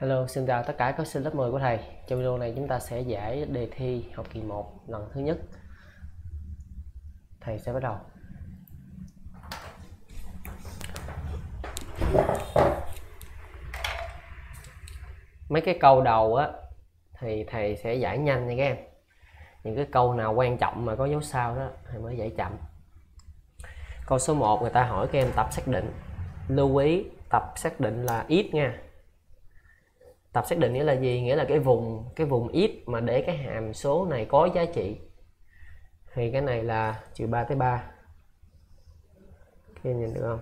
Hello, xin chào tất cả các sinh lớp 10 của thầy. Trong video này chúng ta sẽ giải đề thi học kỳ 1 lần thứ nhất. Thầy sẽ bắt đầu. Mấy cái câu đầu á thì thầy sẽ giải nhanh nha các em. Những cái câu nào quan trọng mà có dấu sao đó thầy mới giải chậm. Câu số 1 người ta hỏi các em tập xác định. Lưu ý tập xác định là ít nha tập xác định nghĩa là gì? Nghĩa là cái vùng cái vùng ít mà để cái hàm số này có giá trị. Thì cái này là trừ 3 tới 3 các em nhìn được không?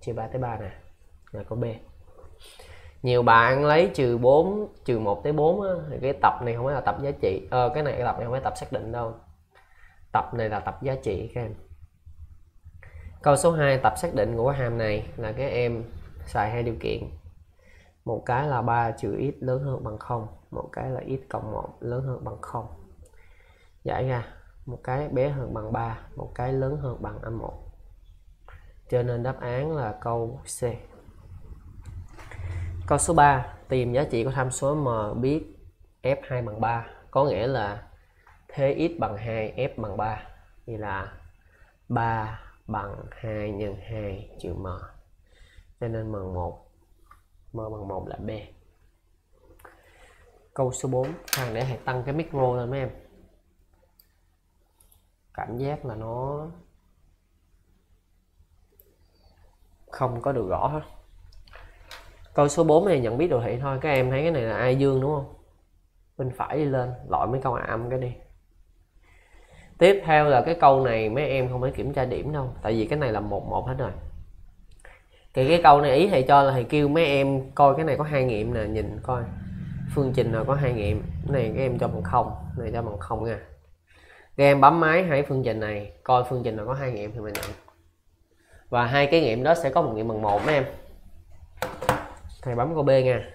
Trừ 3 tới 3 nè là có B. Nhiều bạn lấy trừ 4 trừ 1 tới 4 á, thì cái tập này không phải là tập giá trị. Ờ, cái này cái tập này không phải tập xác định đâu. Tập này là tập giá trị các em. Câu số 2 tập xác định của hàm này là các em xài hai điều kiện một cái là 3 trừ x lớn hơn bằng 0 một cái là x cộng 1 lớn hơn bằng 0 giải ra, một cái bé hơn bằng 3 một cái lớn hơn bằng âm 1 cho nên đáp án là câu C. Câu số 3 tìm giá trị của tham số m biết f2 bằng 3 có nghĩa là thế x bằng 2 f bằng 3 thì là 3 bằng 2 nhân 2 trừ m. Cho nên m 1 m bằng 1 là b. Câu số 4 hàng để hãy tăng cái micro lên mấy em. Cảm giác là nó không có được rõ hết. Câu số 4 này nhận biết đồ thị thôi, các em thấy cái này là ai dương đúng không? Bên phải đi lên, loại mấy câu âm cái đi. Tiếp theo là cái câu này mấy em không phải kiểm tra điểm đâu, tại vì cái này là một một hết rồi thì cái câu này ý thầy cho là thầy kêu mấy em coi cái này có hai nghiệm nè nhìn coi. Phương trình nào có hai nghiệm. Cái này các em cho bằng không này cho bằng không nha. Các em bấm máy hai phương trình này coi phương trình nào có hai nghiệm thì mình nhận. Và hai cái nghiệm đó sẽ có một nghiệm bằng một mấy em. Thầy bấm câu b nha.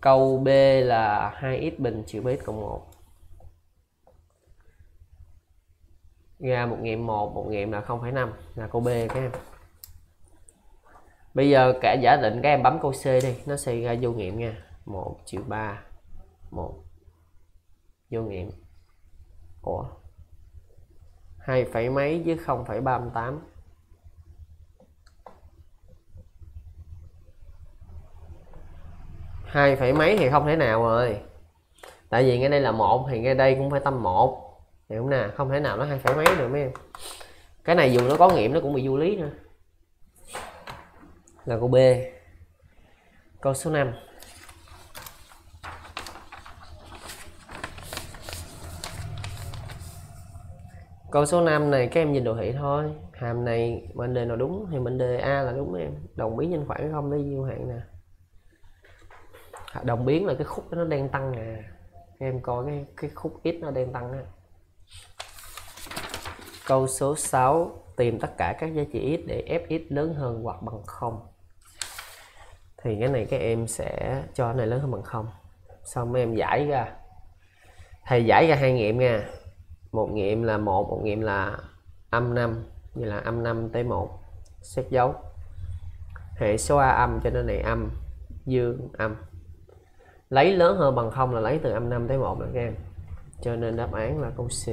Câu b là 2x bình trừ b x cộng 1 ra một nghiệm một một nghiệm là 0,5 là câu b các em bây giờ cả giả định các em bấm câu C đi, nó sẽ ra vô nghiệm nha. 1 triệu 3 1 vô nghiệm. Ủa? Hai phẩy mấy chứ không phẩy ba mươi tám. Hai phẩy mấy thì không thể nào rồi. Tại vì ngay đây là một thì ngay đây cũng phải tâm một. Hiểu không nè? Không thể nào nó hai phẩy mấy được mấy em. Cái này dù nó có nghiệm nó cũng bị vô lý nữa là câu B. Câu số 5 câu số 5 này, các em nhìn đồ thị thôi. Hàm này mệnh đề nào đúng thì mệnh đề A là đúng em. Đồng biến nhân khoảng không với vô hạn nè. Đồng biến là cái khúc nó đang tăng nè các em coi cái cái khúc x nó đang tăng á. Câu số 6 tìm tất cả các giá trị x để fx lớn hơn hoặc bằng 0 thì cái này các em sẽ cho cái này lớn hơn bằng không. Xong mấy em giải ra. Thầy giải ra hai nghiệm nha. Một nghiệm là một một nghiệm là âm 5 như là âm 5 tới 1 xét dấu. Hệ số a âm cho nên này âm, dương, âm. Lấy lớn hơn bằng không là lấy từ âm 5 tới 1 nữa các em. Cho nên đáp án là câu C.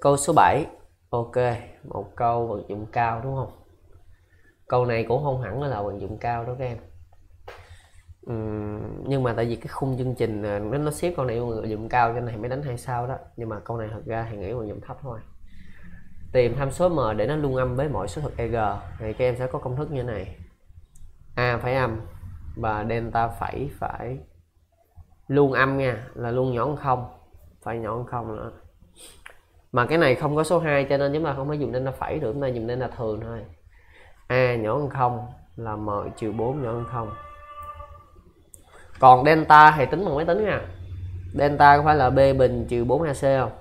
Câu số 7 ok, một câu vận dụng cao đúng không? Câu này cũng không hẳn là vận dụng cao đó các em. Uhm, nhưng mà tại vì cái khung chương trình à, nó nó xếp câu này vận dụng cao cho này mới đánh hai sao đó. Nhưng mà câu này thật ra thì nghĩ vận dụng thấp thôi. Tìm tham số m để nó luôn âm với mọi số thực eg thì các em sẽ có công thức như thế này. A phải âm và delta phẩy phải luôn âm nha là luôn nhỏ hơn không phải nhỏ hơn không nữa. Mà cái này không có số 2 cho nên chúng ta không phải dùng delta phẩy được chúng ta dùng delta thường thôi a nhỏ hơn không là m trừ 4 nhỏ hơn không. Còn delta thì tính bằng máy tính nha. Delta có phải là b bình trừ 4 ac không?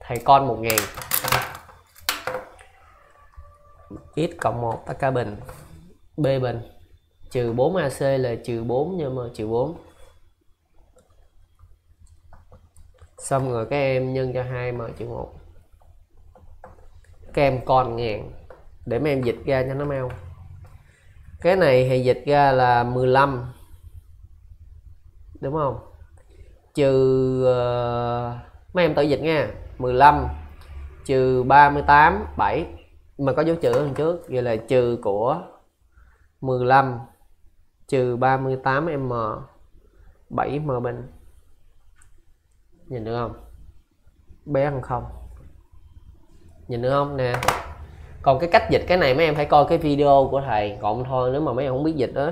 Thầy con 1000 x cộng 1 tất cả bình. B bình trừ 4 ac là trừ 4 nhân m trừ 4 xong rồi các em nhân cho 2 m trừ 1 các em con ngàn để mấy em dịch ra cho nó mau cái này thì dịch ra là 15 đúng không trừ uh, mấy em tự dịch nha 15 trừ 38 7 mà có dấu trừ hơn trước vậy là trừ của 15 trừ 38 m 7 m bên nhìn được không bé ăn không nhìn được không nè còn cái cách dịch cái này mấy em phải coi cái video của thầy. Còn thôi, nếu mà mấy em không biết dịch đó.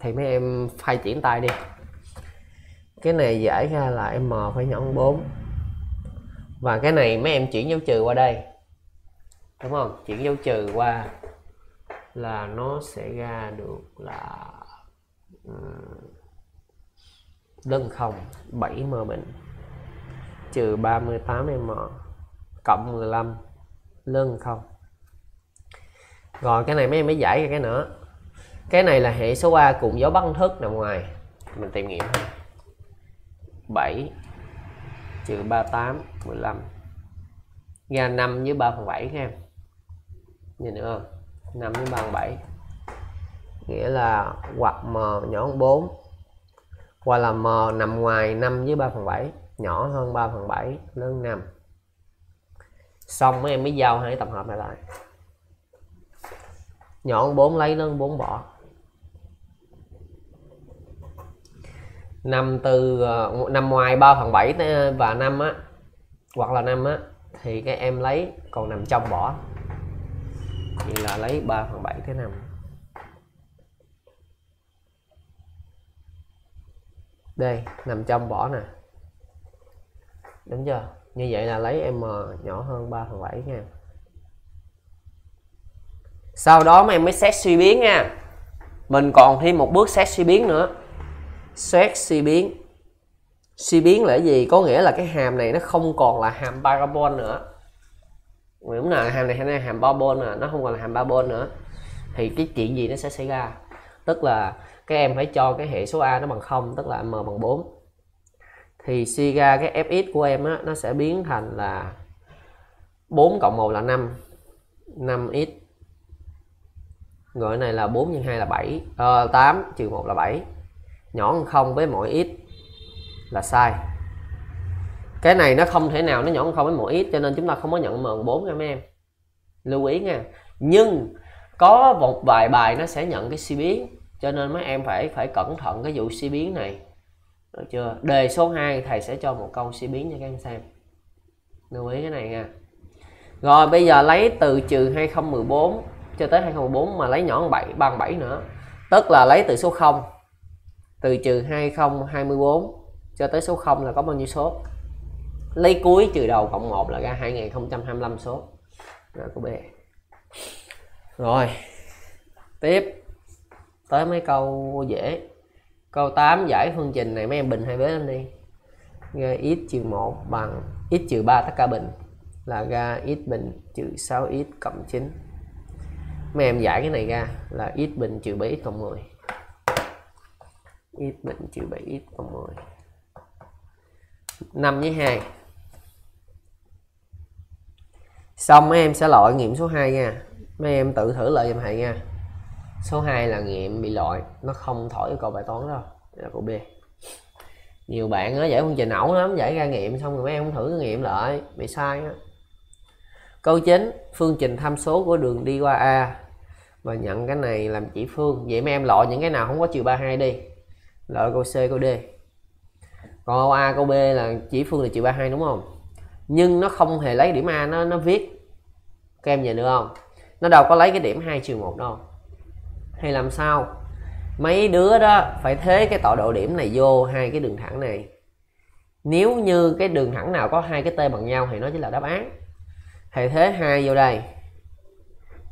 Thì mấy em phải chuyển tay đi. Cái này giải ra là m phải nhẫn 4 và cái này mấy em chuyển dấu trừ qua đây. Đúng không? Chuyển dấu trừ qua là nó sẽ ra được là đơn không 7 m bình trừ 38 m cộng 15 lưng không? Rồi, cái này mấy em mới giải ra cái nữa. Cái này là hệ số A cùng dấu băng thức nằm ngoài. Mình tìm nghiệm. 7 trừ 38 15 ra 5 với 3 phần 7 các em nhìn được không? 5 với 3 phần 7 nghĩa là hoặc m nhỏ hơn 4 hoặc là m nằm ngoài 5 với 3 phần 7 nhỏ hơn 3 phần 7 lớn 5 xong mấy em mới giao hai tập hợp này lại. Nhỏ bốn 4 lấy, lớn 4 bỏ. Năm từ ờ, năm ngoài 3 phần 7 ờ, và 5 á, hoặc là 5 á, thì các em lấy, còn nằm trong bỏ. Thì là lấy 3 phần 7 thế 5 đây, nằm trong bỏ nè. Đúng chưa? Như vậy là lấy m nhỏ hơn 3 phần 7 nha. Sau đó mà em mới xét suy biến nha. Mình còn thêm một bước xét suy biến nữa. Xét suy biến. Suy biến là gì? Có nghĩa là cái hàm này nó không còn là hàm parabol nữa. Đúng là hàm này hay hàm parabol nè nó không còn là hàm parabol nữa. Thì cái chuyện gì nó sẽ xảy ra? Tức là các em phải cho cái hệ số a nó bằng không, tức là m bằng 4 thì suy ra cái fx của em á nó sẽ biến thành là 4 cộng 1 là 5 5x rồi này là 4 nhân 2 là 7 à, 8 trừ 1 là 7 nhỏ hơn 0 với mỗi x là sai. Cái này nó không thể nào nó nhỏ hơn 0 với mỗi x cho nên chúng ta không có nhận m 4 nha mấy em. Lưu ý nha. Nhưng có một vài bài nó sẽ nhận cái suy biến cho nên mấy em phải phải cẩn thận cái vụ suy biến này được chưa? Đề số 2 thầy sẽ cho một câu suy biến cho các em xem. Lưu ý cái này nha. Rồi, bây giờ lấy từ trừ 2014 cho tới 2014 mà lấy nhỏ hơn 7 bằng 7 nữa. Tức là lấy từ số 0 từ trừ 2024 cho tới số 0 là có bao nhiêu số? Lấy cuối trừ đầu cộng 1 là ra 2025 số. Rồi của B rồi, tiếp. Tới mấy câu dễ câu 8 giải phương trình này mấy em bình hai vế lên đi. Ra x trừ 1 bằng x trừ 3 tất cả bình. Là ra x bình trừ 6x cộng 9 mấy em giải cái này ra là x bình trừ 7x cộng 10 x bình trừ 7x cộng 10 5 với 2 xong mấy em sẽ loại nghiệm số 2 nha. Mấy em tự thử lại giùm thầy nha số 2 là nghiệm bị loại, nó không thổi yêu cầu bài toán đâu là câu B. Nhiều bạn nó giải phương trình ẩu lắm, giải ra nghiệm xong rồi mấy em không thử nghiệm lại, bị sai á. Câu 9 phương trình tham số của đường đi qua A. Và nhận cái này làm chỉ phương, vậy mấy em loại những cái nào không có chiều 32 đi? Loại câu C, câu D. Còn câu A, câu B là chỉ phương là chiều 32 đúng không? Nhưng nó không hề lấy điểm A, nó nó viết. Các em nhìn được không? Nó đâu có lấy cái điểm 2 chiều 1 đâu hay làm sao? Mấy đứa đó phải thế cái tọa độ điểm này vô hai cái đường thẳng này. Nếu như cái đường thẳng nào có hai cái t bằng nhau thì nó chính là đáp án. Thầy thế hai vô đây.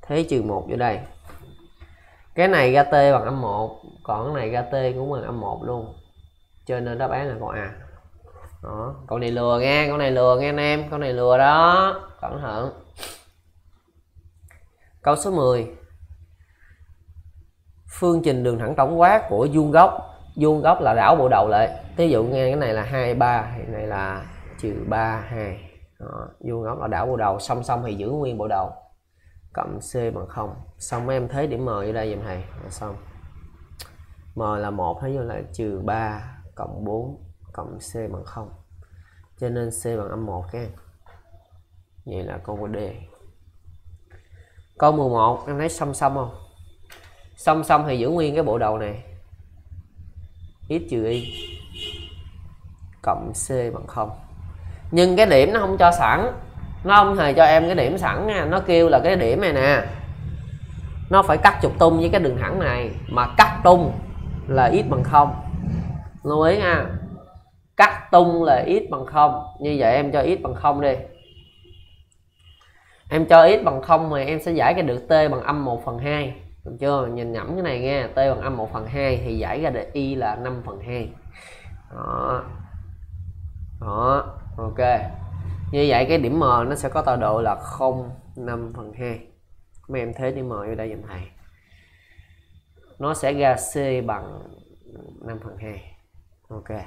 Thế trừ một vô đây. Cái này ra t bằng âm 1 còn cái này ra t cũng bằng âm 1 luôn. Cho nên đáp án là con a. Đó câu này lừa nghe, con này lừa nghe anh em, con này lừa đó. Cẩn thận. Câu số 10 phương trình đường thẳng tổng quát của vuông góc. Vuông góc là đảo bộ đầu lại. Ví dụ nghe cái này là hai, ba cái này là trừ ba, hai. Vuông góc là đảo bộ đầu, song song thì giữ nguyên bộ đầu. Cộng c bằng 0 xong em thấy điểm m ở đây dùm thầy. Là xong. M là một thấy vô là trừ 3 cộng 4 cộng c bằng 0 cho nên c bằng âm 1 các em. Vậy là câu D. Câu 11 em thấy song song không? Song song thì giữ nguyên cái bộ đầu này. X trừ y? Cộng c bằng 0 nhưng cái điểm nó không cho sẵn. Nó không hề cho em cái điểm sẵn nha. Nó kêu là cái điểm này nè. Nó phải cắt trục tung với cái đường thẳng này. Mà cắt tung là x bằng 0 lưu ý nha. Cắt tung là x bằng 0 như vậy em cho x bằng 0 đi. Em cho x bằng 0 thì em sẽ giải cái được t bằng âm 1 phần 2 được chưa? Nhìn nhẩm cái này nghe, t bằng âm 1 phần 2 thì giải ra được y là 5 phần 2 đó. Đó. Ok. Như vậy cái điểm m nó sẽ có tọa độ là 0 5 phần 2 mấy em thế điểm m vô đây dùm thầy. Nó sẽ ra c bằng 5 phần 2 ok.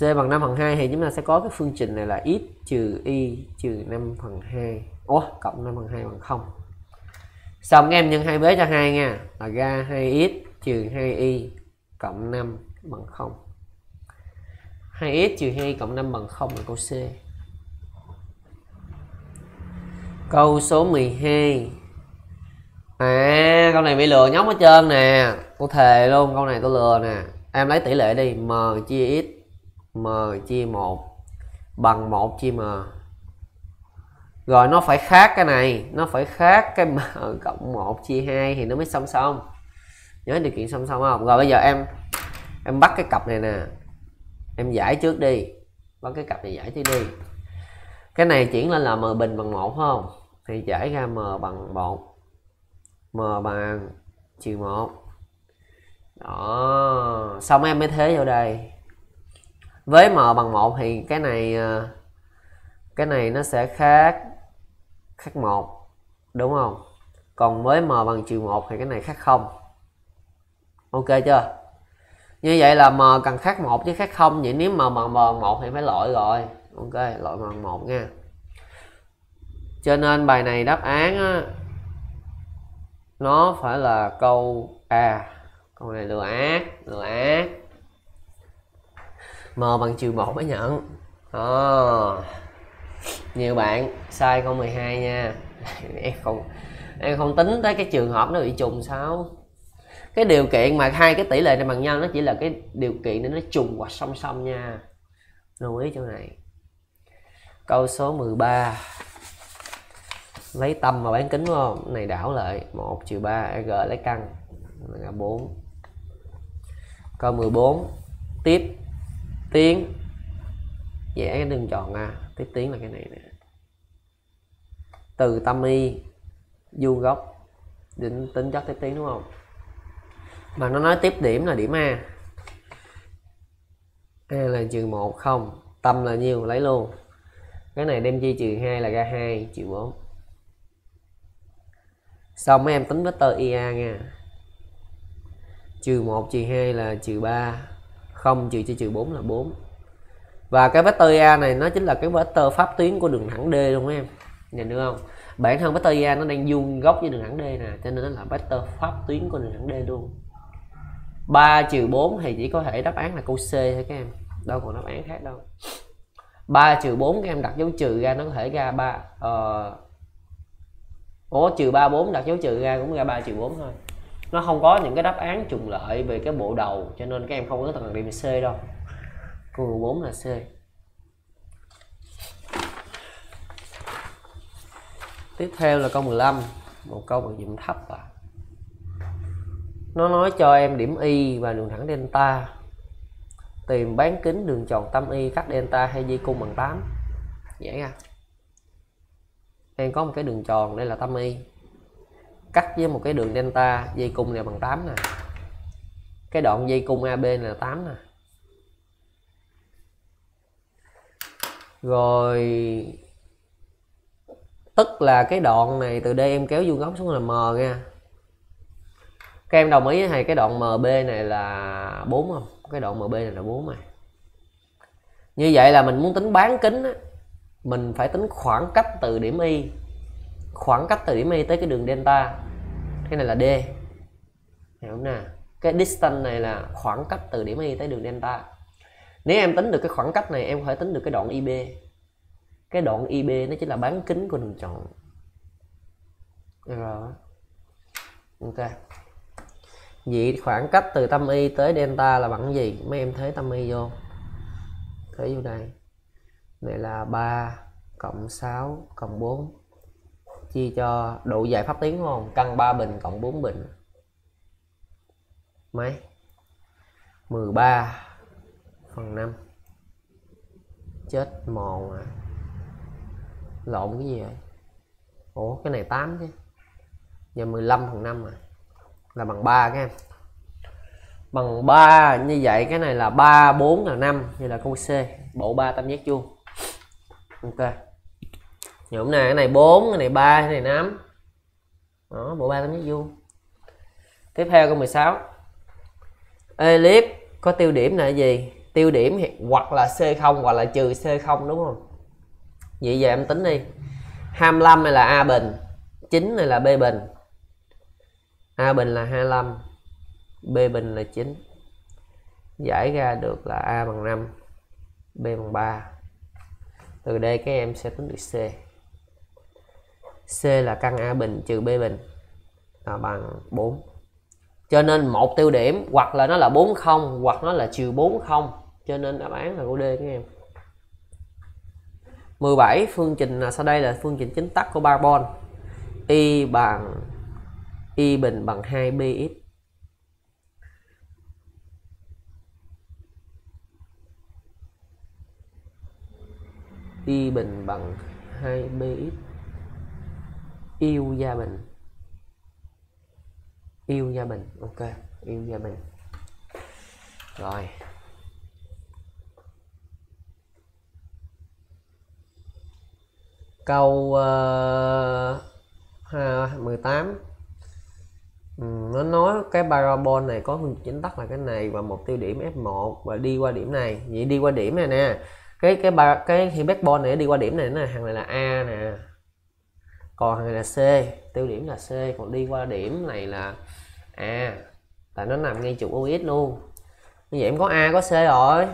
C bằng 5 phần 2 thì chúng ta sẽ có cái phương trình này là x trừ y trừ 5 phần 2 ủa, cộng 5 phần 2 bằng 0 xong em nhân hai vế cho hai nha. Là ra 2x trừ 2y cộng 5 bằng 0 2x trừ 2 cộng 5 bằng 0 là câu C. Câu số 12 à câu này bị lừa nhóc hết trơn nè. Tôi thề luôn, câu này tôi lừa nè. Em lấy tỷ lệ đi, m chia x m chia 1 bằng 1 chia m rồi, nó phải khác cái này. Nó phải khác cái m cộng 1 chia 2 thì nó mới song song. Nhớ điều kiện song song không? Rồi, bây giờ em em bắt cái cặp này nè. Em giải trước đi. Bắt cái cặp này giải trước đi. Cái này chuyển lên là m bình bằng 1 không? Thì giải ra m bằng 1 m bằng trừ 1 đó. Xong em mới thế vào đây. Với m bằng 1 thì cái này ờ, cái này nó sẽ khác khác 1 đúng không? Còn với m bằng trừ 1 thì cái này khác 0 ok chưa? Như vậy là m cần khác 1 chứ khác 0 vậy nếu m bằng m 1 thì phải loại rồi. Ok loại m bằng 1 nha. Cho nên bài này đáp án á, nó phải là câu A. Câu này lừa ác lừa ác. M bằng trừ 1 mới nhận. Đó nhiều bạn sai câu 12 nha. Em không em không tính tới cái trường hợp nó bị trùng sao? Cái điều kiện mà hai cái tỷ lệ này bằng nhau nó chỉ là cái điều kiện để nó trùng hoặc song song nha. Lưu ý chỗ này. Câu số 13 lấy tâm mà bán kính, đúng không? Này đảo lại. 1 trừ 3 g lấy căn. Là 4 câu 14 tiếp. Tiến vẽ cái đường tròn ra tiếp tiến là cái này nè. Từ tâm y vuông góc định tính chất tiếp tiến đúng không? Mà nó nói tiếp điểm là điểm A. A là trừ một, không. Tâm là nhiêu, lấy luôn. Cái này đem chia trừ 2 là ra 2 trừ 4 xong mấy em tính vector ia nha. Trừ 1 trừ 2 là trừ 3 không, trừ cho trừ 4 là 4 và cái vector ia này nó chính là cái vector pháp tuyến của đường thẳng D luôn em. Nhìn được không? Bản thân vector ia nó đang vuông góc với đường thẳng D nè cho nên nó là vector pháp tuyến của đường thẳng D luôn. 3 trừ 4 thì chỉ có thể đáp án là câu C thôi các em. Đâu còn đáp án khác đâu. 3 trừ 4 các em đặt dấu trừ ra nó có thể ra 3 uh, ờ, Ủa trừ 3 4 đặt dấu trừ ra cũng ra 3 trừ 4 thôi. Nó không có những cái đáp án trùng lợi về cái bộ đầu cho nên các em không có cần điểm C đâu câu 4 là C. Tiếp theo là câu 15 một câu bằng dụng thấp à nó nói cho em điểm y và đường thẳng delta. Tìm bán kính đường tròn tâm y cắt delta hay di cung bằng 8 dễ nha em có một cái đường tròn đây là tâm y. Cắt với một cái đường delta, dây cung này bằng 8 nè. Cái đoạn dây cung AB này là 8 nè. Rồi tức là cái đoạn này từ đây em kéo vuông góc xuống là m nha. Các em đồng ý với thầy cái đoạn MB này là 4 không? Cái đoạn MB này là 4 này. Như vậy là mình muốn tính bán kính á, mình phải tính khoảng cách từ điểm Y khoảng cách từ điểm y tới cái đường delta. Cái này là D. Hiểu không nè cái distance này là khoảng cách từ điểm y tới đường delta nếu em tính được cái khoảng cách này, em có thể tính được cái đoạn IB cái đoạn IB nó chính là bán kính của đường tròn rồi ok. Vậy khoảng cách từ tâm y tới delta là bằng gì? Mấy em thế tâm y vô. Thế vô đây. Này là 3 cộng 6 cộng 4 chia cho độ dài pháp tiến không? Căn 3 bình cộng 4 bình. Mấy? 13 phần 5 chết mòn à. Lộn cái gì vậy? Ủa, cái này 8 chứ. Giờ 15 phần 5 à. Là bằng 3 các em. Bằng 3 như vậy cái này là 3 4 là 5 như là câu C. Bộ 3 tam giác vuông. Ok. Nhóm này cái này 4 cái này 3 cái này 5 đó, bộ 3 tam giác vuông. Tiếp theo câu 16 elip, có tiêu điểm là gì? Tiêu điểm hoặc là C0 hoặc là trừ C0 đúng không? Vậy giờ em tính đi. 25 này là A bình 9 này là B bình. A bình là 25 B bình là 9 giải ra được là A bằng 5 B bằng 3 từ đây các em sẽ tính được C. C là căn A bình trừ B bình là bằng 4 cho nên một tiêu điểm, hoặc là nó là 40 hoặc nó là trừ 40 cho nên đáp án là câu D các em. 17 phương trình là sau đây là phương trình chính tắc của carbon y bằng, y bình bằng 2bx y bình bằng 2bx yêu gia bình. Yêu gia bình, ok. Yêu gia bình. Rồi. Câu ờ, uh, 18 ừ, nó nói cái parabol này có phương chính tắc là cái này và một tiêu điểm f1 và đi qua điểm này. Vậy đi qua điểm này nè. Cái cái ba cái hyperbol này đi qua điểm này nè hàng này là a nè. Còn hàng này là c tiêu điểm là c còn đi qua điểm này là a. Tại nó nằm ngay trục ox luôn. Như vậy em có a có c rồi.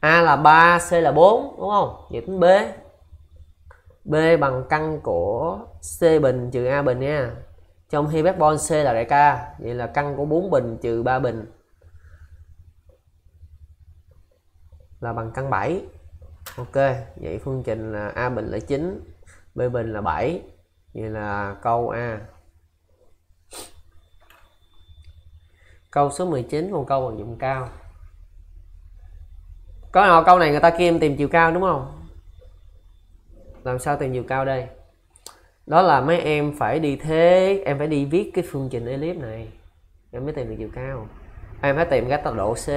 A là 3 c là 4 đúng không? Vậy tính b b bằng căn của c bình trừ a bình nha. Trong khi hyperbol c là đại ca, vậy là căn của 4 bình trừ 3 bình là bằng căn 7 ok, vậy phương trình là a bình là 9 b bình là 7 vậy là câu a. Câu số 19 còn câu bằng dụng cao. Có nào câu này người ta kia em tìm chiều cao đúng không? Làm sao tìm chiều cao đây? Đó là mấy em phải đi thế, em phải đi viết cái phương trình elip này. Em mới tìm được chiều cao. Em phải tìm ra tọa độ c.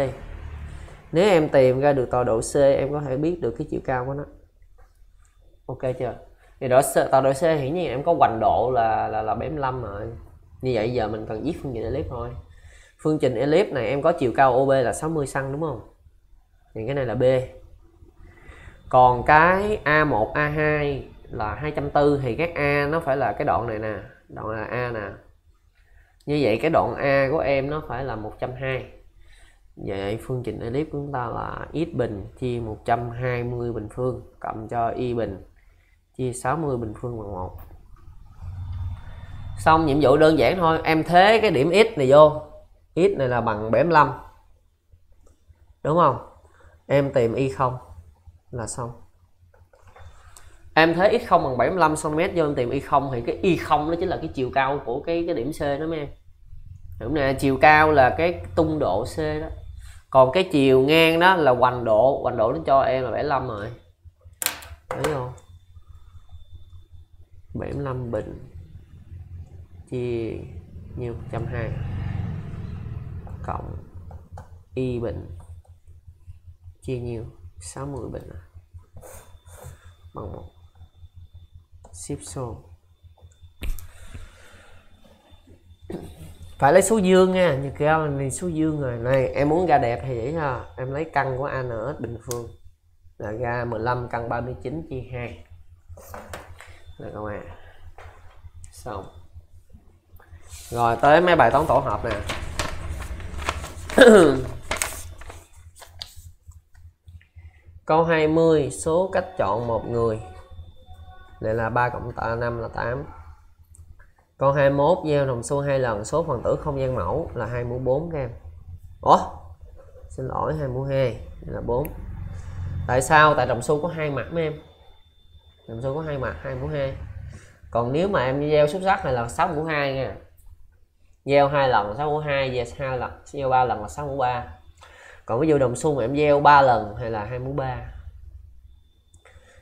Nếu em tìm ra được tọa độ c, em có thể biết được cái chiều cao của nó. Ok chưa? Thì đó tọa độ c hiển nhiên em có hoành độ là là là 75 rồi. Như vậy giờ mình cần viết phương trình elip thôi. Phương trình elip này em có chiều cao OB là 60 cm đúng không? Thì cái này là B còn cái A1 A2 là 240 thì các A nó phải là cái đoạn này nè, đoạn là A nè. Như vậy cái đoạn A của em nó phải là 120 vậy phương trình elip của chúng ta là x bình chia 120 bình phương, cộng cho y bình chia 60 bình phương bằng 1 xong nhiệm vụ đơn giản thôi, em thế cái điểm x này vô. X này là bằng 75 đúng không? Em tìm y không là xong em thấy x0 bằng 75 cm vô em tìm y0 thì cái y0 nó chính là cái chiều cao của cái cái điểm C đó mấy em. Đúng nè chiều cao là cái tung độ C đó. Còn cái chiều ngang đó là hoành độ hoành độ nó cho em là 75 rồi. Thấy không? 75 bình, chia nhiêu? 120 cộng y bình, chia nhiêu? 60 bình à? bằng một. Ship số phải lấy số dương nha như kêu này số dương rồi. Này, em muốn ra đẹp thì vậy ha. Em lấy căn của ANS bình phương. Là ra 15 căn 39 chia 2 là các bạn. Xong. Rồi, tới mấy bài toán tổ hợp nè. câu 20 số cách chọn một người. Này là 3 cộng 5 là 8 câu 21 gieo đồng xu hai lần, số phần tử không gian mẫu là 2 mũ 4 các em. Ủa? Xin lỗi 2 mũ 2 là 4 tại sao? Tại đồng xu có hai mặt mấy em. Đồng xu có hai mặt 2 mũ 2 còn nếu mà em gieo xúc sắc này là 6 mũ 2 nha. Gieo hai lần là 6 mũ 2 gieo 2 lần, gieo 3 lần là 6 mũ 3 còn ví dụ đồng xu mà em gieo 3 lần hay là 2 mũ 3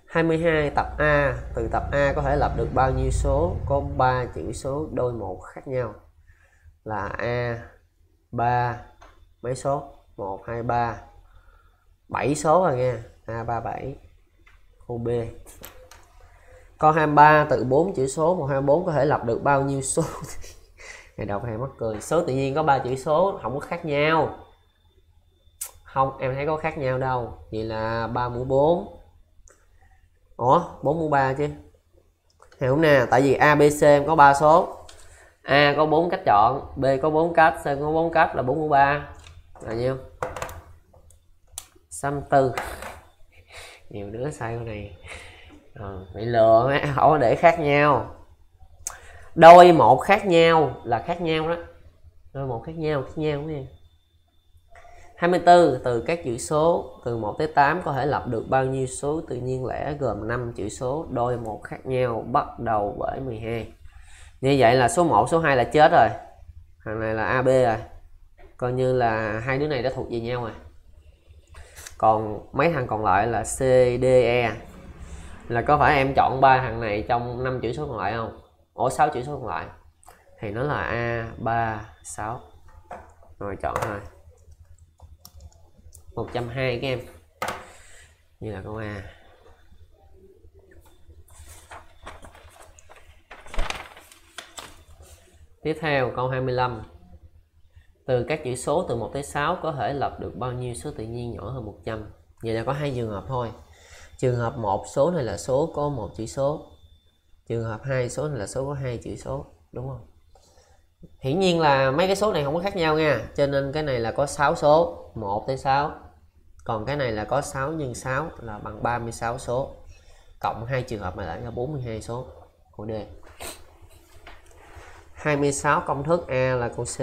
22 tập A, từ tập A có thể lập được bao nhiêu số? Có 3 chữ số đôi một khác nhau. Là A 3 mấy số? 1 2 3 7 số rồi nha A37 khu B. Con 23 từ 4 chữ số 124 có thể lập được bao nhiêu số? Ngày đọc hay mắc cười. Số tự nhiên có 3 chữ số, không có khác nhau không em thấy có khác nhau đâu. Vậy là 3 mũ 4 ủa 4 mũ 3 chứ? Hiểu nè tại vì ABC em có 3 số. A có 4 cách chọn B có 4 cách C có 4 cách là 4 mũ 3 là nhiêu? 64 nhiều đứa sai con này. À, bị lừa mấy không để khác nhau. Đôi một khác nhau là khác nhau đó. Đôi một khác nhau khác nhau nha 24 từ các chữ số từ 1 tới 8 có thể lập được bao nhiêu số tự nhiên lẻ gồm 5 chữ số đôi một khác nhau bắt đầu bởi 12 như vậy là số 1 số 2 là chết rồi. Thằng này là AB rồi. Coi như là hai đứa này đã thuộc về nhau rồi. Còn mấy thằng còn lại là C, D, E. Là có phải em chọn ba thằng này trong 5 chữ số còn lại không? Ủa 6 chữ số còn lại. Thì nó là A, 3, 6 rồi chọn thôi 120 các em. Như là câu A. Tiếp theo, câu 25 từ các chữ số từ 1 tới 6 có thể lập được bao nhiêu số tự nhiên nhỏ hơn 100 vậy là có hai trường hợp thôi. Trường hợp một số này là số có một chữ số. Trường hợp hai số này là số có hai chữ số. Đúng không? Hiển nhiên là mấy cái số này không có khác nhau nha. Cho nên cái này là có 6 số 1 tới 6 còn cái này là có 6 nhân 6 là bằng 36 số. Cộng hai trường hợp mà lại là 42 số. Của D 26 công thức A là câu C.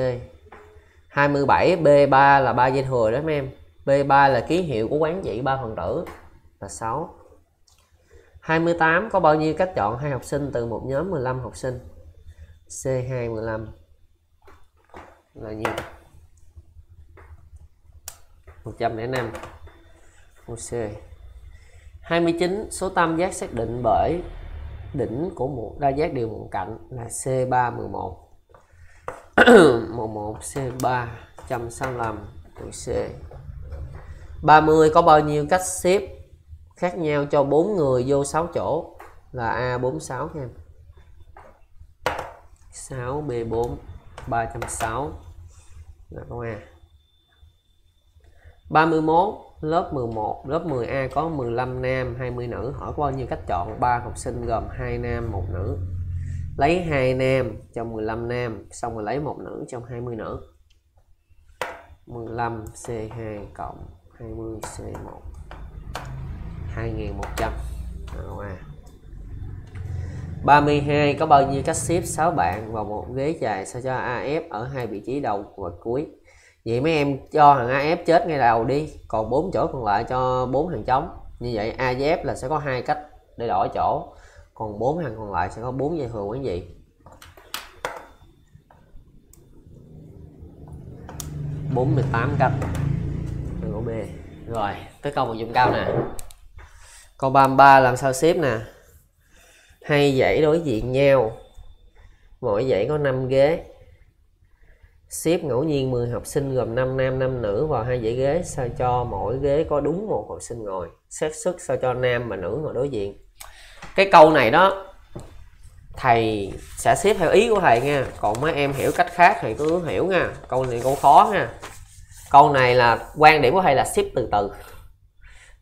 27 B3 là ba dây thừa đó mấy em. B3 là ký hiệu của quán trị ba phần tử là 6 28 có bao nhiêu cách chọn hai học sinh từ một nhóm 15 học sinh? C2 15 là nhiêu 105 OC 29 số tam giác xác định bởi đỉnh của một, đa giác đều một cạnh là C3 11 11 C3 165 tuổi C. 30 có bao nhiêu cách xếp khác nhau cho bốn người vô 6 chỗ là A46 nha 6 B4 360 Dạ, là câu A 31 lớp 11 lớp 10A có 15 nam 20 nữ. Hỏi có bao nhiêu cách chọn 3 học sinh gồm 2 nam, một nữ. Lấy 2 nam trong 15 nam, xong rồi lấy một nữ trong 20 nữ. 15 C2 cộng 20 C1 2100 Đâu à 32 có bao nhiêu cách xếp 6 bạn vào một ghế dài sao cho AF ở hai vị trí đầu và cuối? Vậy mấy em cho thằng AF chết ngay đầu đi, còn bốn chỗ còn lại cho bốn thằng trống. Như vậy A với F là sẽ có hai cách để đổi chỗ, còn bốn thằng còn lại sẽ có bốn dây thường quý vị. 48 cách câu B rồi tới câu vật dụng cao nè. Câu 33 làm sao xếp nè? Hai dãy đối diện nhau. Mỗi dãy có 5 ghế. Xếp ngẫu nhiên 10 học sinh gồm 5 nam 5 nữ vào hai dãy ghế, sao cho mỗi ghế có đúng một học sinh ngồi. Xét sức sao cho nam và nữ ngồi đối diện. Cái câu này đó, thầy sẽ xếp theo ý của thầy nha. Còn mấy em hiểu cách khác thì cứ hiểu nha. Câu này câu khó nha. Câu này là, quan điểm của thầy là xếp từ từ.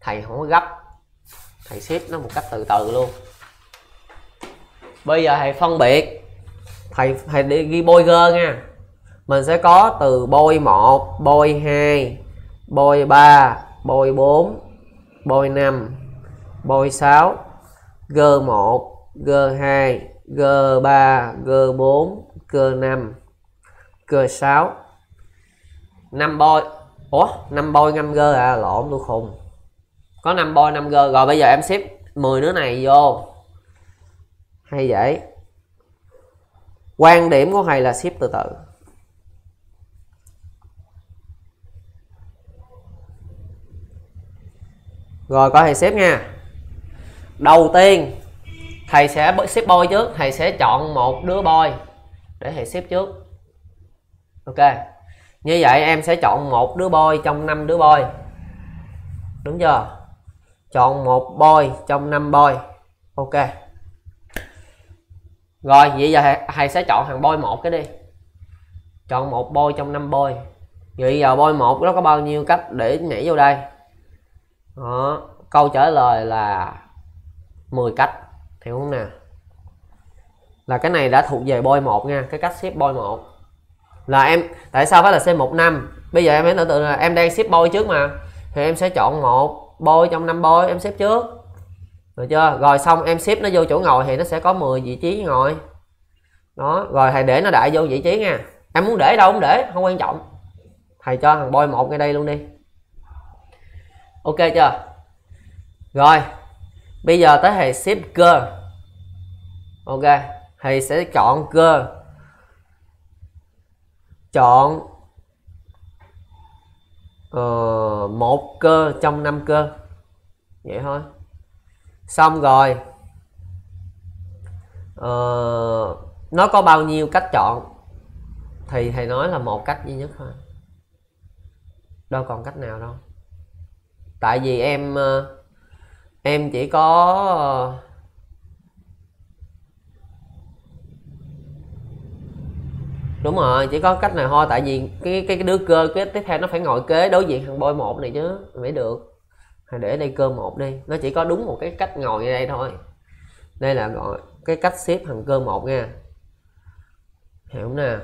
Thầy không có gấp. Thầy xếp nó một cách từ từ luôn bây giờ thầy phân biệt. Thầy thầy đi ghi bôi gơ nha. Mình sẽ có từ bôi 1 bôi 2 bôi 3 bôi 4 bôi 5 bôi 6 gơ 1 gơ 2 gơ 3 gơ 4 gơ 5 gơ 6 5 bôi. Ủa 5 bôi 5 gơ à? Lộn, tôi khùng. Có 5 bôi 5 gơ. Rồi bây giờ em xếp 10 đứa này vô hay vậy? Quan điểm của thầy là ship từ từ. Rồi có thầy xếp nha. Đầu tiên, thầy sẽ xếp boy trước. Thầy sẽ chọn một đứa boy để thầy xếp trước. Ok. Như vậy, em sẽ chọn một đứa boy trong năm đứa boy. Đúng chưa? Chọn một boy trong năm boy. Ok rồi, vậy giờ thầy sẽ chọn thằng bôi một cái đi. Chọn một bôi trong năm bôi vậy giờ bôi một nó có bao nhiêu cách để nhảy vô đây? Đó, câu trả lời là 10 cách. Hiểu không nè? Là cái này đã thuộc về bôi một nha, cái cách xếp bôi một. Là em tại sao phải là c một năm? Bây giờ em hãy tưởng tượng là em đang xếp bôi trước mà. Thì em sẽ chọn một bôi trong năm bôi em xếp trước được chưa? Rồi xong em ship nó vô chỗ ngồi thì nó sẽ có 10 vị trí ngồi. Đó rồi thầy để nó đại vô vị trí nha. Em muốn để đâu cũng để không quan trọng. Thầy cho thằng boy một ngay đây luôn đi. Ok chưa? Rồi bây giờ tới thầy ship cơ ok thầy sẽ chọn cơ chọn uh, một cơ trong năm cơ vậy thôi xong rồi. Uh, nó có bao nhiêu cách chọn? Thì thầy nói là một cách duy nhất thôi. Đâu còn cách nào đâu. Tại vì em ờ, em chỉ có đúng rồi chỉ có cách này thôi. Tại vì cái cái, cái đứa cơ cái tiếp theo nó phải ngồi kế đối diện thằng boy một này chứ mới được hay để đây cơ một đi. Nó chỉ có đúng một cái cách ngồi như đây thôi. Đây là gọi cái cách xếp hàng cơ một nha. Hiểu không nào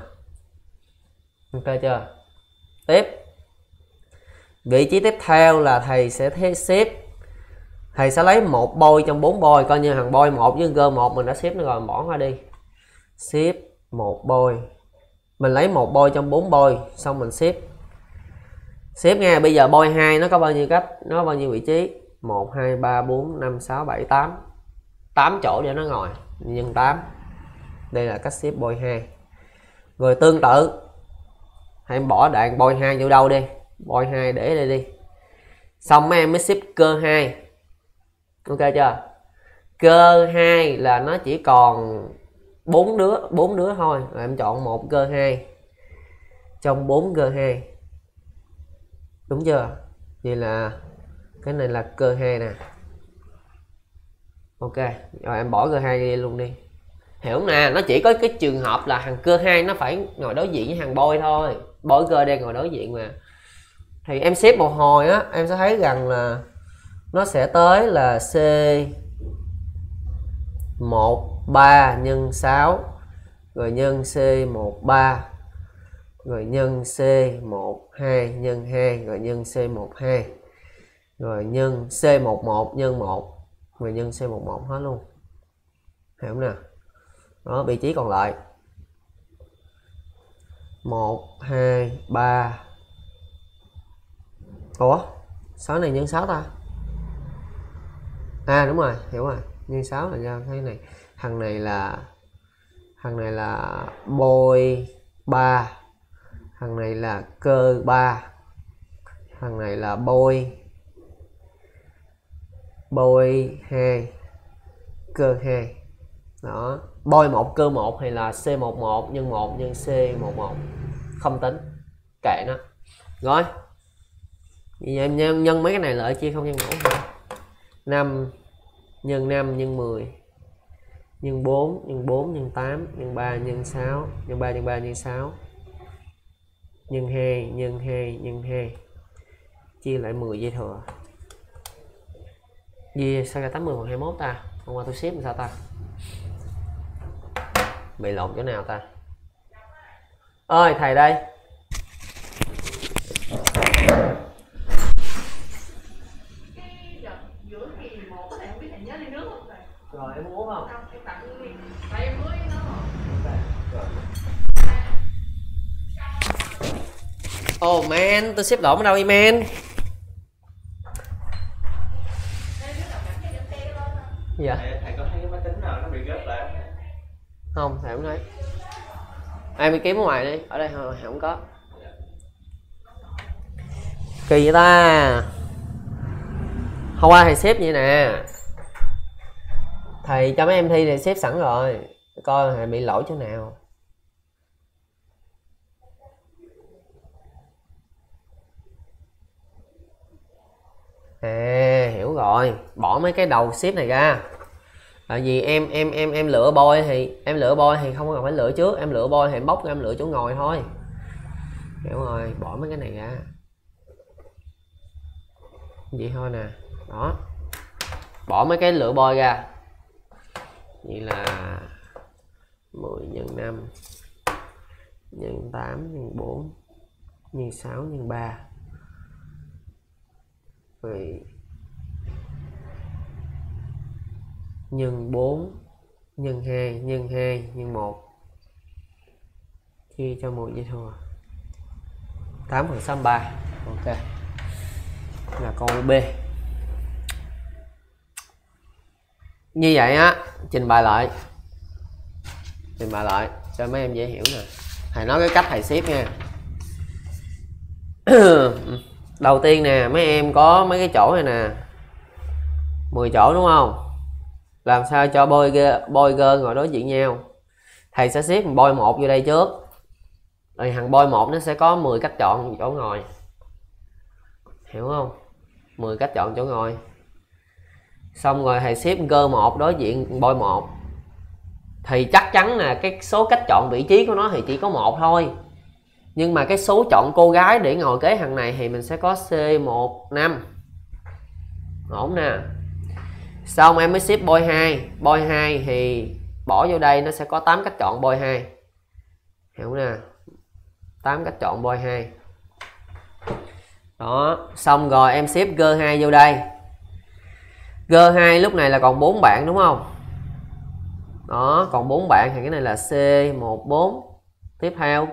ok chưa? Tiếp. Vị trí tiếp theo là thầy sẽ thế xếp. Thầy sẽ lấy một bôi trong bốn bôi, coi như hàng bôi một với cơ một, mình đã xếp nó rồi bỏ qua đi. Xếp một bôi. Mình lấy một bôi trong bốn bôi, xong mình xếp xếp nghe, bây giờ boy 2 nó có bao nhiêu cách, nó có bao nhiêu vị trí? 1 2 3 4 5 6 7 8 8 chỗ để nó ngồi, nhân 8 đây là cách xếp boy 2 rồi tương tự. Hãy bỏ đoạn boy 2 vô đâu đi. Boy 2 để đây đi. Xong mấy em mới xếp cơ 2 ok chưa? Cơ 2 là nó chỉ còn bốn đứa bốn đứa thôi. Rồi em chọn một, cơ 2 trong 4 cơ 2 đúng chưa? Vậy là cái này là cơ hai nè. Ok, rồi em bỏ cơ hai đi luôn đi. Hiểu nè, nó chỉ có cái trường hợp là hàng cơ hai nó phải ngồi đối diện với hàng bôi thôi. Bôi cơ đang ngồi đối diện mà. Thì em xếp một hồi á, em sẽ thấy rằng là nó sẽ tới là C 1 3 nhân 6 rồi nhân C13 rồi nhân C12 nhân 2 rồi nhân C12 rồi nhân C11 nhân 1 rồi nhân C11 hết luôn. Hiểu không nào? Đó, vị trí còn lại. 1 2 3 Ủa? 6 này nhân 6 ta? À đúng rồi, hiểu rồi. Nhân 6 là do thế này. Thằng này là, thằng này là bôi 3 thằng này là cơ 3 thằng này là bôi. Bôi 2 cơ 2 đó. Bôi 1 cơ 1 hay là C11 nhân 1 nhân C11 không tính. Kệ nó. Rồi. Bây em nhân, nhân mấy cái này lại chia không nhân mẫu 5 nhân 5 nhân 10 nhân 4 nhân 4 nhân 8 nhân 3 nhân 6 nhân 3 nhân 3 nhân 6 nhân 2 nhân 2 nhân 2 chia lại 10 dây thừa. Gì sao ra 80 phần 21 ta? Hôm qua tôi xếp làm sao ta? Bị lộn chỗ nào ta? Ơi, thầy đây. Man, tôi xếp lộn ở đâu vậy man? Dạ. thầy, thầy có thấy cái máy tính nào nó bị rớt lại Không, thầy không thấy. Ai đi kiếm ở ngoài đi, ở đây không, không có. Kỳ vậy ta. Hôm qua thầy xếp vậy nè. Thầy cho mấy em thi thì xếp sẵn rồi. Coi thầy bị lỗi chỗ nào. À hiểu rồi. Bỏ mấy cái đầu ship này ra. Tại vì em em em em lựa boy thì, em lựa boy thì không cần phải lựa trước. Em lựa boy thì em bóc, em lựa chỗ ngồi thôi. Hiểu rồi, bỏ mấy cái này ra. Vậy thôi nè. Đó. Bỏ mấy cái lựa boy ra. Vậy là 10 nhân 5 nhân 8 nhân 4 nhân 6 nhân 3 rồi nhân 4 nhân 2 nhân 2 nhân 1 chia cho 10 dây thừa 8 phần 63 ok. Là câu B. Như vậy á, trình bày lại. Trình bày lại, cho mấy em dễ hiểu nè. Thầy nói cái cách thầy xếp nha. Ừ đầu tiên nè, mấy em có mấy cái chỗ này nè. 10 chỗ đúng không? Làm sao cho bôi bôi gơ ngồi đối diện nhau? Thầy sẽ xếp bôi một vô đây trước. Rồi thằng bôi một nó sẽ có 10 cách chọn chỗ ngồi. Hiểu không? 10 cách chọn chỗ ngồi. Xong rồi thầy xếp gơ một đối diện bôi một. Thì chắc chắn là cái số cách chọn vị trí của nó thì chỉ có một thôi nhưng mà cái số chọn cô gái để ngồi kế hàng này thì mình sẽ có C15 ổn nè. Xong, em mới ship boy 2 boy 2 thì bỏ vô đây, nó sẽ có 8 cách chọn boy 2 hiểu nè. 8 cách chọn boy 2 đó. Xong rồi, em ship g 2 vô đây. G 2 lúc này là còn 4 bạn, đúng không? Đó, còn 4 bạn thì cái này là C14 tiếp theo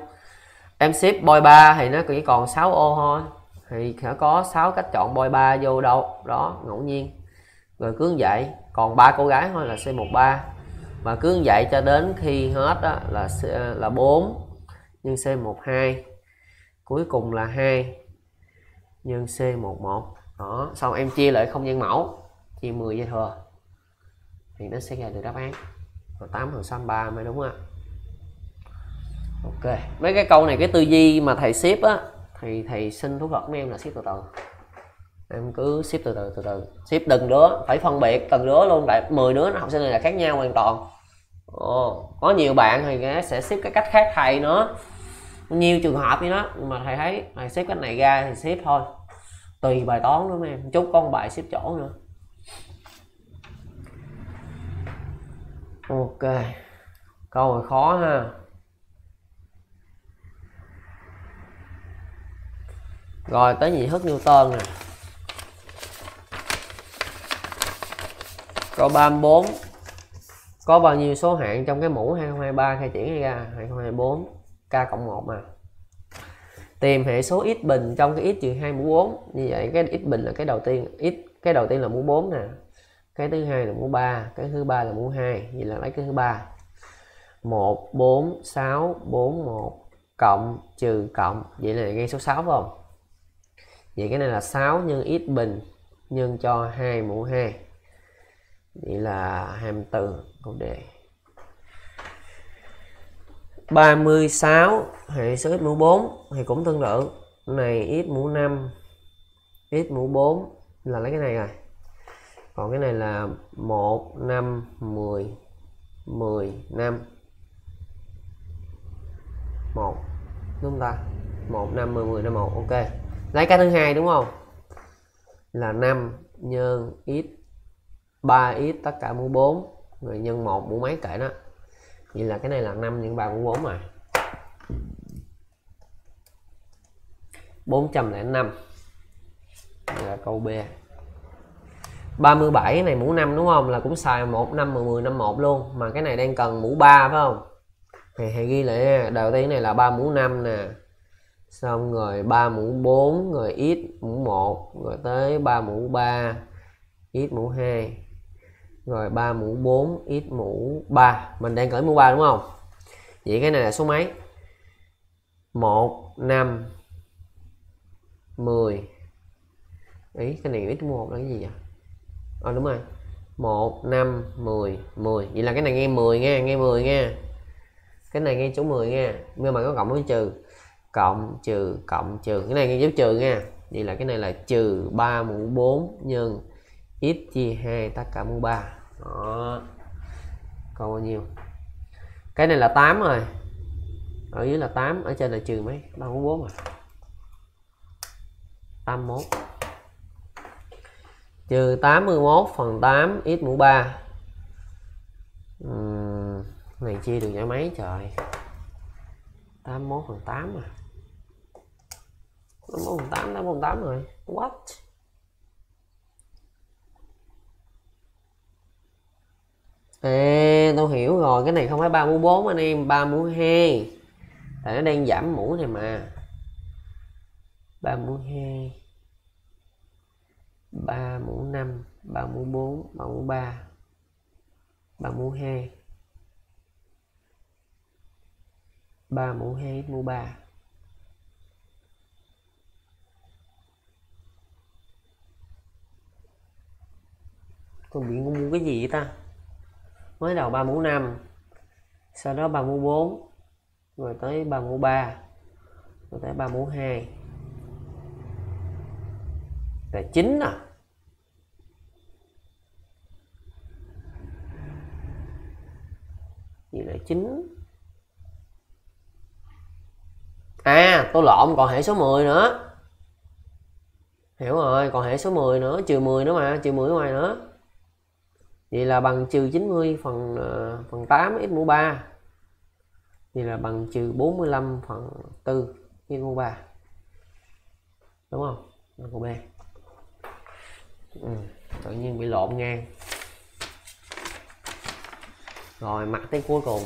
em ship boy 3 thì nó chỉ còn 6 ô thôi. Thì sẽ có 6 cách chọn boy 3 vô đâu. Đó ngẫu nhiên. Rồi cướng vậy. Còn ba cô gái thôi là C13 và cướng vậy cho đến khi hết đó là C, là 4 nhân C12 cuối cùng là 2 nhân C11 đó xong em chia lại không gian mẫu. Chia 10 dây thừa. Thì nó sẽ ra được đáp án. 8 phần 3 mới đúng ạ ok. Mấy cái câu này cái tư duy mà thầy xếp á thì thầy xin thú thật mấy em là xếp từ từ. Em cứ xếp từ từ từ từ. Xếp từng đứa phải phân biệt từng đứa luôn tại 10 đứa nó học sinh này là khác nhau hoàn toàn. Ồ, có nhiều bạn thì sẽ xếp cái cách khác thầy nữa. Nhiều trường hợp như đó mà thầy thấy thầy xếp cách này ra thì xếp thôi. Tùy bài toán nữa mấy em? Chút con bài xếp chỗ nữa. Ok. Câu này khó ha. Rồi, tới nhị thức Newton nè. Câu 34 có bao nhiêu số hạng trong cái mũ 2023 khai triển ra 2024 k? cộng 1 mà. Tìm hệ số x bình trong cái x trừ 2 mũ 4 như vậy, cái x bình là cái đầu tiên, x, cái đầu tiên là mũ 4 nè. Cái thứ hai là mũ 3 cái thứ ba là mũ 2 vậy là lấy cái thứ ba. 1 4 6 4 1 cộng, trừ, cộng. Vậy là ngay số 6 phải không? Vậy cái này là 6 nhân x bình nhân cho 2 mũ 2 vậy là 24 câu đề. 36 hệ số x mũ 4 thì cũng tương tự. Này x mũ 5 x mũ 4 là lấy cái này rồi. Còn cái này là 1 5 10 10 5 1 đúng không ta? 1 5 10 10 5 1 ok lấy cái thứ hai đúng không? Là 5 nhân x 3x tất cả mũ 4 rồi nhân 1 mũ mấy kệ đó. Vậy là cái này là 5 nhân 3 mũ 4 mà. 405 là câu B. 37 này mũ 5 đúng không? Là cũng xài 1 5 10 10 5 1 luôn. Mà cái này đang cần mũ 3 phải không? Thì hãy ghi lại đầu tiên này là 3 mũ 5 nè xong rồi 3 mũ 4 rồi ít mũ 1 rồi tới 3 mũ 3 ít mũ 2 rồi 3 mũ 4 ít mũ 3 mình đang cởi mũ 3 đúng không? Vậy cái này là số mấy? 1 5 10 ý, cái này ít mũ 1 là cái gì vậy? Ờ đúng rồi. 1 5 10 10 vậy là cái này nghe 10 nha, nghe 10 nha. Cái này nghe chỗ 10 nha. Nhưng mà có cộng với trừ cộng trừ cộng trừ. Cái này nghe dấu trừ nha. Vậy là cái này là trừ 3 mũ 4 nhân x chia 2 tất cả mũ 3 đó. Còn bao nhiêu? Cái này là 8 rồi. Ở dưới là 8 ở trên là trừ mấy? 3 mũ 4 rồi 81 trừ 81 phần 8 x mũ 3 uhm, này chia được cho mấy trời? 81 phần 8 à? 81 phần 8 81 phần 8 rồi. What? Ê, tôi hiểu rồi. Cái này không phải ba mũ bốn anh em ba mũ hai, tại nó đang giảm mũ này mà. Ba mũ 2 3 mũ 5 3 mũ 4 3 mũ 3 3 mũ 2 3 mũ hai mũ ba. Con bị mua cái gì vậy ta? Mới đầu ba mũ năm, sau đó ba mũ bốn, rồi tới ba mũ ba, rồi tới ba mũ hai. Là chín à? Gì là chín. À tôi lộn, còn hệ số 10 nữa. Hiểu rồi, còn hệ số 10 nữa, trừ 10 nữa mà, trừ 10 ngoài nữa vậy là bằng trừ 90 phần uh, phần 8 x mũ 3 vậy là bằng trừ 45 phần 4 x mũ 3 đúng không? Câu B. Ừ, tự nhiên bị lộn ngang. Rồi mặt tới cuối cùng.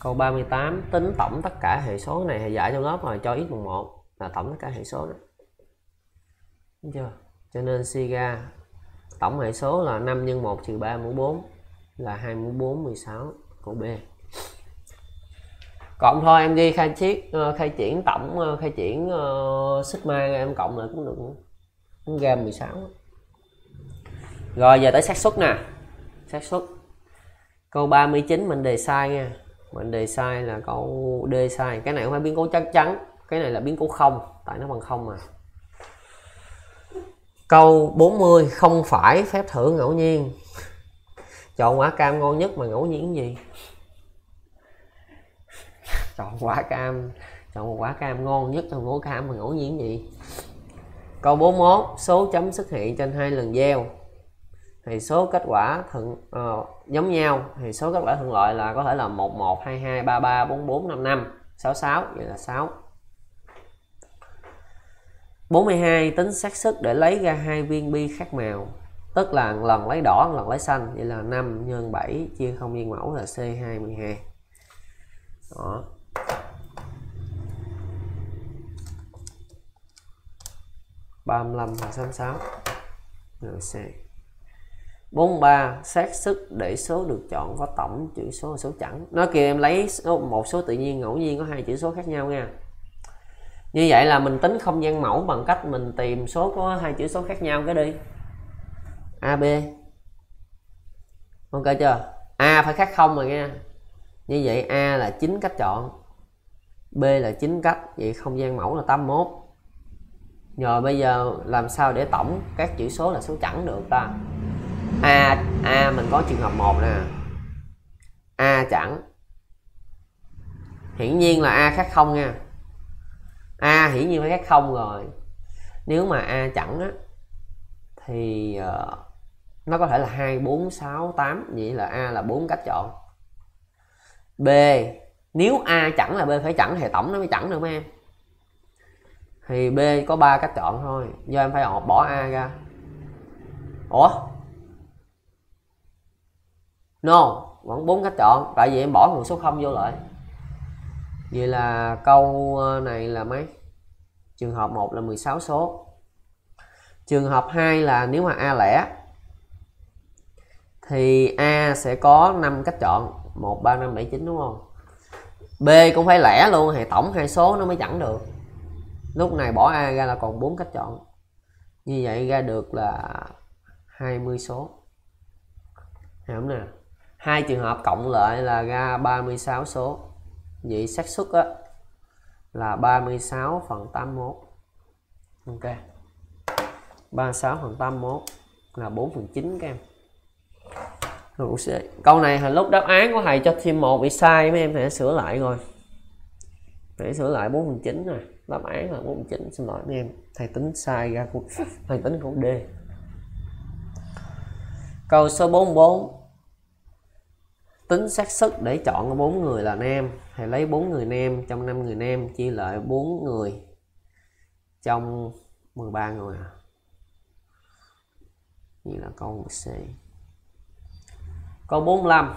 Câu 38 tính tổng tất cả hệ số này thầy giải trong lớp rồi cho x bằng 1 là tổng tất cả hệ số đó. Đúng chưa? Cho nên siga tổng hệ số là 5 nhân 1 trừ 3 mũ 4 là 2 mũ 4 16 câu B. Cộng thôi em ghi khai chiết ờ, khai triển tổng ờ, khai triển uh, sigma em cộng lại cũng được cũng gam 16 rồi giờ tới xác suất nè. Xác suất. Câu 39 mình đề sai nha. Mình đề sai là câu D sai. Cái này không phải biến cố chắc chắn cái này là biến cố không tại nó bằng không mà câu 40 không phải phép thử ngẫu nhiên. Chọn quả cam ngon nhất mà ngẫu nhiên gì? Chọn quả cam chọn một quả cam ngon nhất trong quả cam mà ngẫu nhiên gì? Câu 41 số chấm xuất hiện trên hai lần gieo. Thì số kết quả thuận uh, giống nhau. Thì số kết quả thuận lợi là có thể là 11 22 33 44 55 66 vậy là 6 42 tính xác suất để lấy ra hai viên bi khác màu. Tức là lần lấy đỏ lần lấy xanh. Vậy là 5 nhân 7 chia không viên mẫu là C22 đó. ba mươi lăm sáu sáu. Rồi C. 43 xác suất để số được chọn có tổng chữ số và số chẵn. Nó kia em lấy số, một số tự nhiên ngẫu nhiên có hai chữ số khác nhau nha như vậy là mình tính không gian mẫu bằng cách mình tìm số có hai chữ số khác nhau cái đi. AB ok chưa? A phải khác không rồi nha như vậy A là chín cách chọn, B là chín cách, vậy không gian mẫu là 81 rồi bây giờ làm sao để tổng các chữ số là số chẵn được ta? A A mình có trường hợp một nè. A chẵn. Hiển nhiên là A khác không nha. A hiển nhiên phải khác không rồi. Nếu mà A chẵn á thì uh, nó có thể là hai bốn sáu tám vậy là A là bốn cách chọn. B nếu a chẳng là b phải chẳng thì tổng nó mới chẳng được mấy em thì b có ba cách chọn thôi do em phải bỏ a ra. Ủa? No vẫn bốn cách chọn tại vì em bỏ một số không vô lại. Vậy là câu ờ, này là mấy? Trường hợp 1 là 16 số. Trường hợp 2 là nếu mà a lẻ, thì a sẽ có 5 cách chọn 1 3 5 7 9 đúng không? B cũng phải lẻ luôn, hệ tổng hai số nó mới chẳng được. Lúc này bỏ a ra là còn 4 cách chọn. Như vậy ra được là 20 số. Hiểu không nè? Hai trường hợp cộng lại là ra 36 số. Vậy xác suất á là 36 phần 81 ok. 36 phần 81 là 4 phần 9 các em. Câu này là lúc đáp án của thầy cho thêm một bị sai mấy em, phải sửa lại rồi. Phải sửa lại 4 phần 9 rồi. Đáp án là 4 phần 9 xin lỗi mấy em. Thầy tính sai ra thầy tính của D câu số 44 tính xác suất để chọn bốn người là nam. Thì lấy bốn người nam trong năm người nam, chia lại bốn người trong 13 người à. Như là câu C câu 45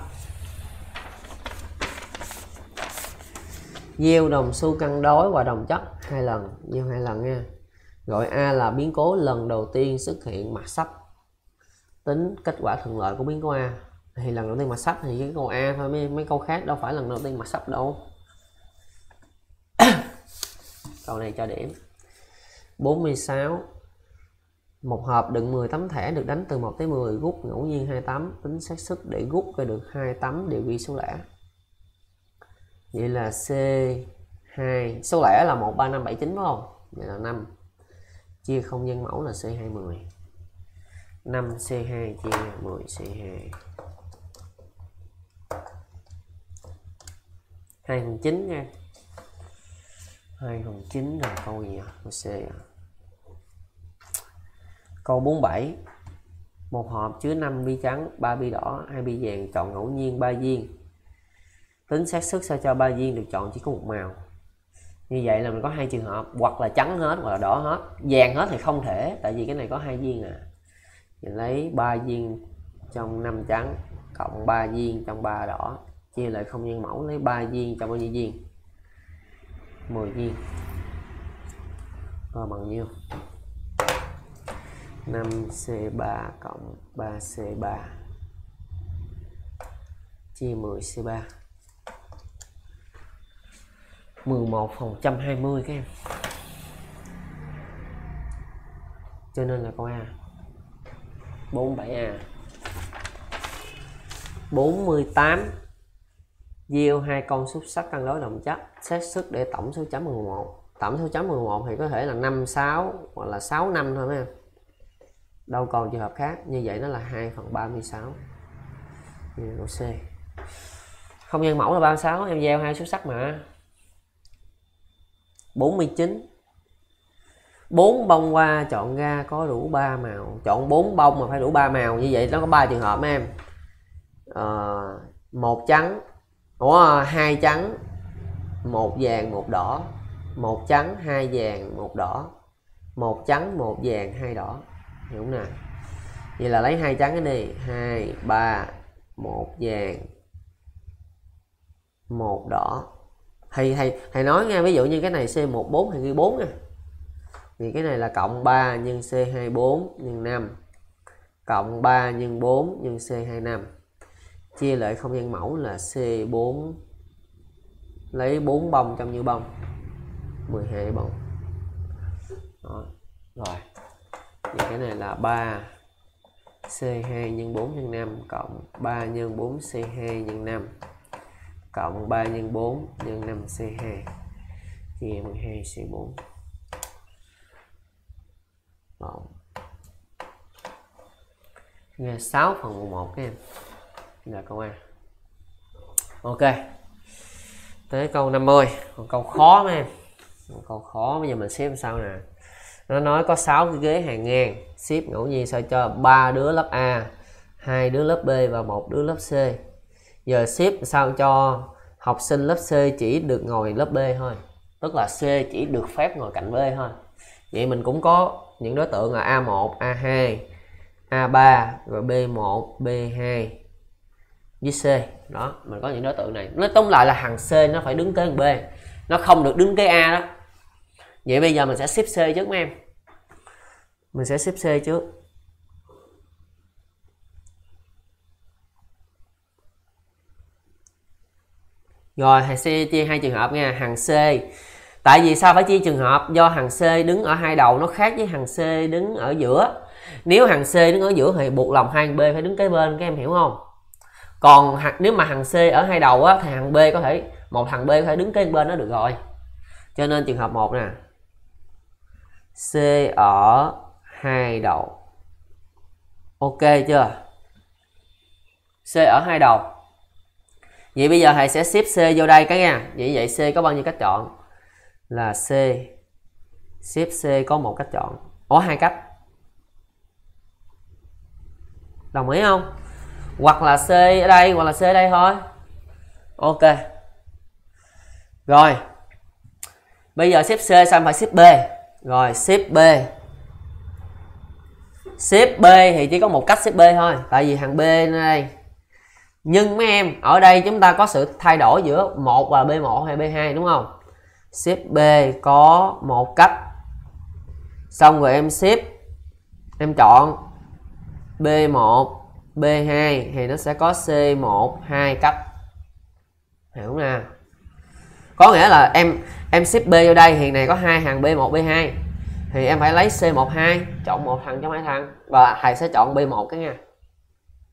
gieo đồng xu cân đối và đồng chất hai lần. Gieo hai lần nha. Gọi A là biến cố lần đầu tiên xuất hiện mặt sắp tính kết quả thuận lợi của biến cố A thì lần đầu tiên mà sắp thì cái câu A thôi mấy, mấy câu khác đâu phải lần đầu tiên mà sắp đâu. Câu này cho điểm. 46 một hộp đựng 10 tấm thẻ được đánh từ 1 tới 10 rút ngẫu nhiên 2 tấm tính xác suất để rút ra được 2 tấm đều ghi số lẻ. Vậy là C2 số lẻ là 1 3 5 7 9 đúng không? Vậy là 5 chia không nhân mẫu là C20 5 C2 chia 10 C2 2 phần 9 nha. 2 phần 9 là câu gì nhỉ? câu C à? Câu 47 Một hộp chứa 5 bi trắng, 3 bi đỏ, 2 bi vàng chọn ngẫu nhiên 3 viên. Tính xác suất sao cho 3 viên được chọn chỉ có một màu? Như vậy là mình có hai trường hợp Hoặc là trắng hết hoặc là đỏ hết. Vàng hết thì không thể Tại vì cái này có hai viên à. Mình lấy 3 viên trong 5 trắng Cộng 3 viên trong 3 đỏ. Chia lại không nhân mẫu, lấy 3 viên cho bao nhiêu viên? 10 viên. Và bằng nhiêu? 5C3 cộng 3C3 chia 10C3 11 phần 120 các em. Cho nên là câu A. 47A 48 gieo hai con xúc sắc cân đối đồng chất xét sức để tổng số chấm 11 tổng số chấm 11 thì có thể là 5 6 hoặc là 6 năm thôi mấy em. Đâu còn trường hợp khác như vậy nó là 2 phần 36 câu C. Không nhân mẫu là 36 em gieo hai xúc sắc mà. 49 bốn bông hoa chọn ra có đủ ba màu. Chọn bốn bông mà phải đủ ba màu như vậy nó có ba trường hợp em. À, một trắng ủa, hai trắng, một vàng, một đỏ. Một trắng, hai vàng, một đỏ. Một trắng, một vàng, hai đỏ. Hiểu không nè. Vậy là lấy hai trắng cái đi. Hai, ba, một vàng, một đỏ. Thì thầy thầy nói nghe, ví dụ như cái này C14 thì ghi 4 nè thì cái này là cộng 3 nhân C24 nhân 5 cộng 3 nhân 4 nhân C25 chia lại không gian mẫu là C4 lấy 4 bông trong như bông 12 bông Đó. rồi thì cái này là 3 C2 nhân 4 nhân 5 cộng 3 nhân 4 C2 nhân 5 cộng 3 nhân 4 nhân 5 C2 chia 12 C4 Đó. nghe 6 phần 11 các em là câu A ok. Tới câu 50 một câu khó mấy em. Một câu khó, bây giờ mình xếp sao nè. Nó nói có 6 cái ghế hàng ngang. Xếp ngẫu nhiên sao cho ba đứa lớp A, hai đứa lớp B và một đứa lớp C. Giờ xếp sao cho học sinh lớp C chỉ được ngồi lớp B thôi. Tức là C chỉ được phép ngồi cạnh B thôi. Vậy mình cũng có những đối tượng là A1 A2 A3 và B1 B2 với C. Đó, mình có những đối tượng này. Nói tóm lại là hàng C nó phải đứng kế hàng B. Nó không được đứng kế A đó. Vậy bây giờ mình sẽ xếp C trước mấy em? Mình sẽ xếp C trước. Rồi hàng C chia hai trường hợp nha, hàng C. Tại vì sao phải chia trường hợp? Do hàng C đứng ở hai đầu nó khác với hàng C đứng ở giữa. Nếu hàng C đứng ở giữa thì buộc lòng hai B phải đứng kế bên, các em hiểu không? Còn nếu mà hàng C ở hai đầu á, thì hàng B có thể một thằng B có thể đứng kế bên đó được rồi. Cho nên trường hợp 1 nè. C ở hai đầu. Ok chưa? C ở hai đầu. Vậy bây giờ thầy sẽ xếp C vô đây cái nha. Vậy vậy C có bao nhiêu cách chọn? Là C. Xếp C có một cách chọn. Có hai cách. Đồng ý không? Hoặc là C ở đây, hoặc là C ở đây thôi. Ok. Rồi. Bây giờ xếp C xong phải xếp B. Rồi, xếp B. Xếp B thì chỉ có một cách xếp B thôi, tại vì hàng B này nhưng mấy em, ở đây chúng ta có sự thay đổi giữa một và B1 hay B2 đúng không? Xếp B có một cách. Xong rồi em xếp, em chọn B1 B2 thì nó sẽ có C1 2 cấp. Hiểu không nào? Có nghĩa là em em ship B vô đây, hiện này có hai hàng B1 B2 thì em phải lấy C12 chọn một thằng trong hai thằng. Và thầy sẽ chọn B1 cái nha.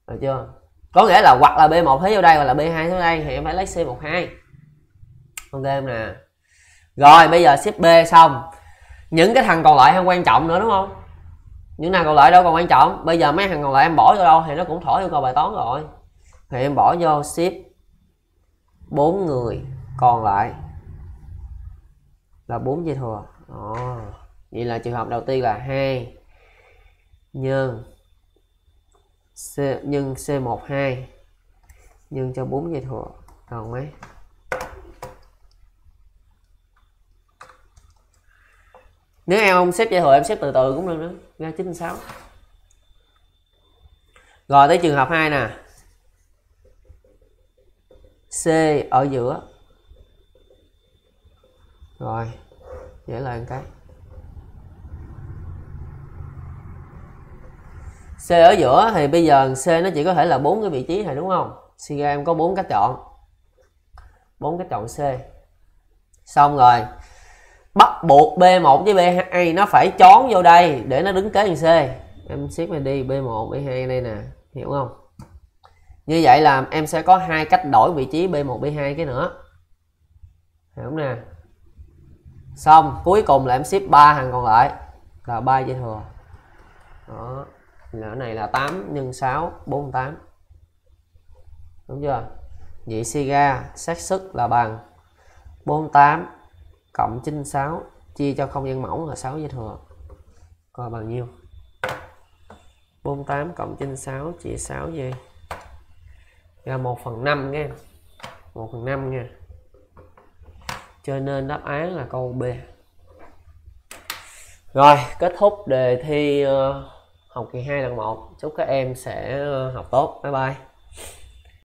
Được chưa? Có nghĩa là hoặc là B1 thế vô đây, hoặc là B2 thế đây, thì em phải lấy C12 ok em nè rồi, bây giờ ship B xong. Những cái thằng còn lại không quan trọng nữa, đúng không? Những nào còn lại đâu còn quan trọng. Bây giờ mấy thằng còn lại em bỏ vô đâu thì nó cũng thổi yêu cầu bài toán rồi. Thì em bỏ vô ship bốn người còn lại là bốn dây thừa Ồ, ờ, vậy là trường hợp đầu tiên là hai nhân C nhân C12 nhân cho 4 dây thừa còn mấy? Nếu em không xếp dây thừa em xếp từ từ cũng được nữa ra 96 rồi, tới trường hợp 2 nè. C ở giữa. Rồi, dễ lại một cái. C ở giữa thì bây giờ C nó chỉ có thể là bốn cái vị trí này, đúng không? Suy ra em có bốn cách chọn. Bốn cách chọn C. Xong rồi bắt buộc B1 với B2 nó phải chón vô đây để nó đứng kế thằng C. Em xếp này đi B1 B2 đây nè, hiểu không? Như vậy là em sẽ có hai cách đổi vị trí B1 B2 cái nữa. Hiểu không nè? Xong, cuối cùng là em xếp ba hàng còn lại. Là ba dây thừa. Đó, là này là 8 nhân 6 48 đúng chưa? Vậy suy ra xác suất là bằng 48 cộng 96 chia cho không gian mẫu là 6 dây thừa. Coi bằng nhiêu? 48 cộng 96 chia 6 gì là 1 phần 5 nha. 1 phần 5 nha. Cho nên đáp án là câu B. Rồi, kết thúc đề thi ờ, học kỳ 2 lần 1 chúc các em sẽ ờ, học tốt. Bye bye.